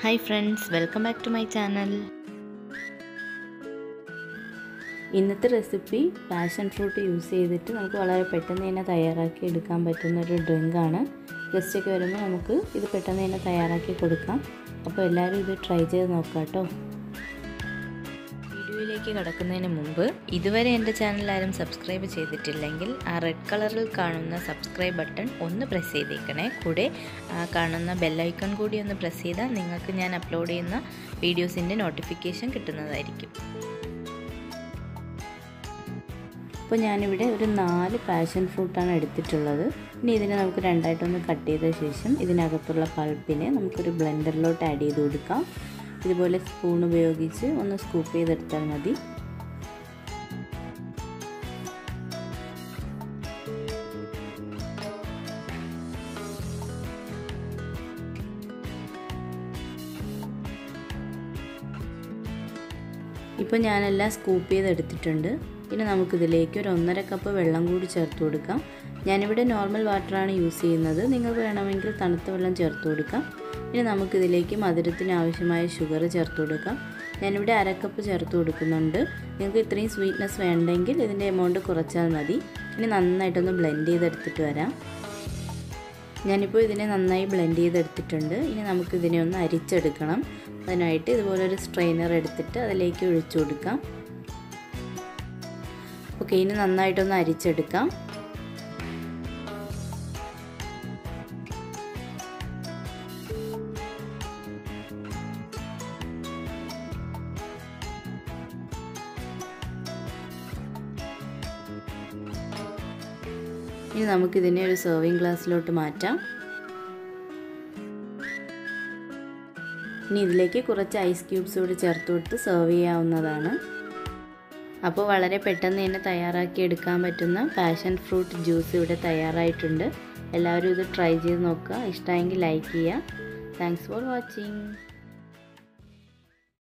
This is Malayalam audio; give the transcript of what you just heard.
Hi friends welcome back to my channel ഇന്നത്തെ റെസിപ്പി പാഷൻ ഫ്രൂട്ട് യൂസ് ചെയ്തിട്ട് നമുക്ക് വളരെ പെട്ടെന്ന് തന്നെ തയ്യാറാക്കി എടുക്കാൻ പറ്റുന്ന ഒരു ഡ്രിങ്കാണ് ഗസ്റ്റൊക്കെ വരുമ്പോൾ നമുക്ക് ഇത് പെട്ടെന്ന് തന്നെ തയ്യാറാക്കി കൊടുക്കാം. അപ്പോൾ എല്ലാവരും ഇത് ട്രൈ ചെയ്ത് നോക്കാം കേട്ടോ വീഡിയോയിലേക്ക് കടക്കുന്നതിന് മുമ്പ് ഇതുവരെ എന്റെ ചാനൽ ആരും സബ്സ്ക്രൈബ് ചെയ്തിട്ടില്ലെങ്കിൽ ആ റെഡ് കളറിൽ കാണുന്ന സബ്സ്ക്രൈബ് ബട്ടൺ ഒന്ന് പ്രസ് ചെയ്തേക്കണേ. കൂടെ കാണുന്ന ബെല്ലൈക്കൺ കൂടി ഒന്ന് പ്രസ് ചെയ്താൽ നിങ്ങൾക്ക് ഞാൻ അപ്ലോഡ് ചെയ്യുന്ന വീഡിയോസിന്റെ നോട്ടിഫിക്കേഷൻ കിട്ടുന്നതായിരിക്കും. അപ്പോൾ ഞാനിവിടെ ഒരു നാല് പാഷൻ ഫ്രൂട്ടാണ് എടുത്തിട്ടുള്ളത്. ഇനി ഇതിനെ നമുക്ക് രണ്ടായിട്ടൊന്ന് കട്ട് ചെയ്ത ശേഷം ഇതിനകത്തുള്ള പൾപ്പിനെ നമുക്കൊരു ബ്ലെൻഡറിലോട്ട് ആഡ് ചെയ്ത് കൊടുക്കാം. ഇതുപോലെ സ്പൂൺ ഉപയോഗിച്ച് ഒന്ന് സ്കൂപ്പ് ചെയ്തെടുത്താൽ മതി. ഇപ്പോൾ ഞാനെല്ലാം സ്കൂപ്പ് ചെയ്തെടുത്തിട്ടുണ്ട്. ഇനി നമുക്കിതിലേക്ക് ഒരു ഒന്നര കപ്പ് വെള്ളം കൂടി ചേർത്ത് കൊടുക്കാം. ഞാനിവിടെ നോർമൽ വാട്ടറാണ് യൂസ് ചെയ്യുന്നത്. നിങ്ങൾക്ക് വേണമെങ്കിൽ തണുത്ത വെള്ളം ചേർത്ത് കൊടുക്കാം. ഇനി നമുക്കിതിലേക്ക് മധുരത്തിന് ആവശ്യമായ ഷുഗർ ചേർത്ത് കൊടുക്കാം. ഞാനിവിടെ അരക്കപ്പ് ചേർത്ത് കൊടുക്കുന്നുണ്ട്. നിങ്ങൾക്ക് ഇത്രയും സ്വീറ്റ്നെസ് വേണ്ടെങ്കിൽ ഇതിന്റെ എമൗണ്ട് കുറച്ചാൽ മതി. ഇനി നന്നായിട്ടൊന്ന് ബ്ലെൻഡ് ചെയ്തെടുത്തിട്ട് വരാം. ഞാനിപ്പോൾ ഇതിനെ നന്നായി ബ്ലെൻഡ് ചെയ്തെടുത്തിട്ടുണ്ട്. ഇനി നമുക്കിതിനെ ഒന്ന് അരിച്ചെടുക്കണം. അതിനായിട്ട് ഇതുപോലൊരു സ്ട്രെയിനർ എടുത്തിട്ട് അതിലേക്ക് ഒഴിച്ചു കൊടുക്കാം. ഓക്കെ ഇനി നന്നായിട്ടൊന്ന് അരിച്ചെടുക്കാം. ഇനി നമുക്കിതിനെ ഒരു സെർവിങ് ഗ്ലാസ്സിലോട്ട് മാറ്റാം. ഇനി ഇതിലേക്ക് കുറച്ച് ഐസ് ക്യൂബ്സ് കൂടി ചേർത്ത് കൊടുത്ത് സെർവ് ചെയ്യാവുന്നതാണ്. അപ്പോൾ വളരെ പെട്ടെന്ന് തന്നെ തയ്യാറാക്കി എടുക്കാൻ പറ്റുന്ന പാഷൻ ഫ്രൂട്ട് ജ്യൂസ് ഇവിടെ തയ്യാറായിട്ടുണ്ട്. എല്ലാവരും ഇത് ട്രൈ ചെയ്ത് നോക്കുക. ഇഷ്ടമായെങ്കിൽ ലൈക്ക് ചെയ്യുക. Thanks for watching